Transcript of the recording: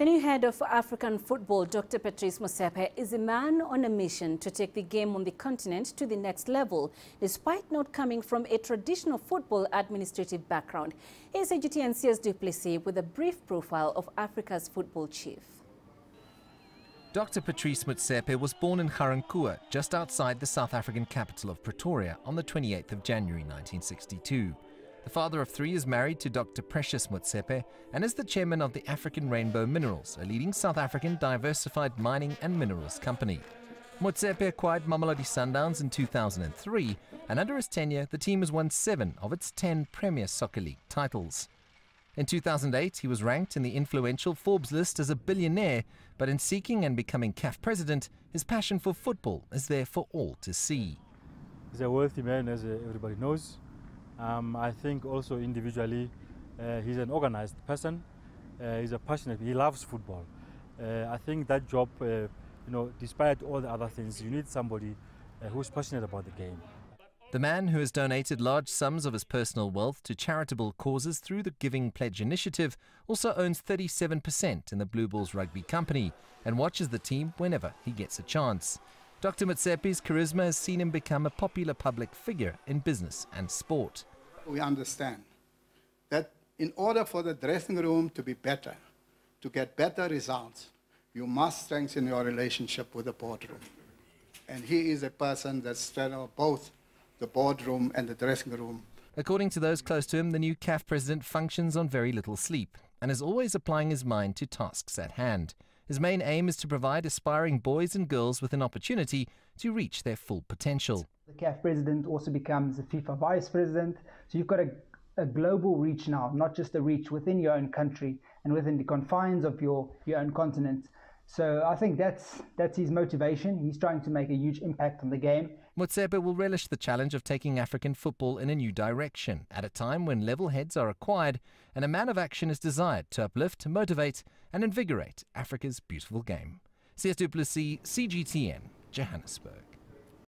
The new head of African football, Dr. Patrice Motsepe, is a man on a mission to take the game on the continent to the next level, despite not coming from a traditional football administrative background. Here's AGTNC's du Plessis with a brief profile of Africa's football chief. Dr. Patrice Motsepe was born in Ga-Rankuwa, just outside the South African capital of Pretoria, on the 28th of January 1962. The father of three is married to Dr. Precious Motsepe and is the chairman of the African Rainbow Minerals, a leading South African diversified mining and minerals company. Motsepe acquired Mamelodi Sundowns in 2003, and under his tenure, the team has won seven of its ten Premier Soccer League titles. In 2008, he was ranked in the influential Forbes list as a billionaire, but in seeking and becoming CAF president, his passion for football is there for all to see. He's a wealthy man, as everybody knows. Um, I think also individually, uh, he's an organized person. Uh, he's a passionate. He loves football. Uh, I think that job, uh, you know, despite all the other things, you need somebody uh, who's passionate about the game. The man who has donated large sums of his personal wealth to charitable causes through the Giving Pledge initiative also owns 37% in the Blue Bulls Rugby Company and watches the team whenever he gets a chance. Dr. Motsepe's charisma has seen him become a popular public figure in business and sport we understand that in order for the dressing room to be better, to get better results, you must strengthen your relationship with the boardroom. And he is a person that straddles both the boardroom and the dressing room. According to those close to him, the new CAF president functions on very little sleep and is always applying his mind to tasks at hand. His main aim is to provide aspiring boys and girls with an opportunity to reach their full potential. The CAF president also becomes the FIFA vice president. So you've got a, a global reach now, not just a reach within your own country and within the confines of your, your own continent. So I think that's that's his motivation. He's trying to make a huge impact on the game. Motsepe will relish the challenge of taking African football in a new direction at a time when level heads are required and a man of action is desired to uplift, motivate, and invigorate Africa's beautiful game. Sias du Plessis, CGTN, Johannesburg.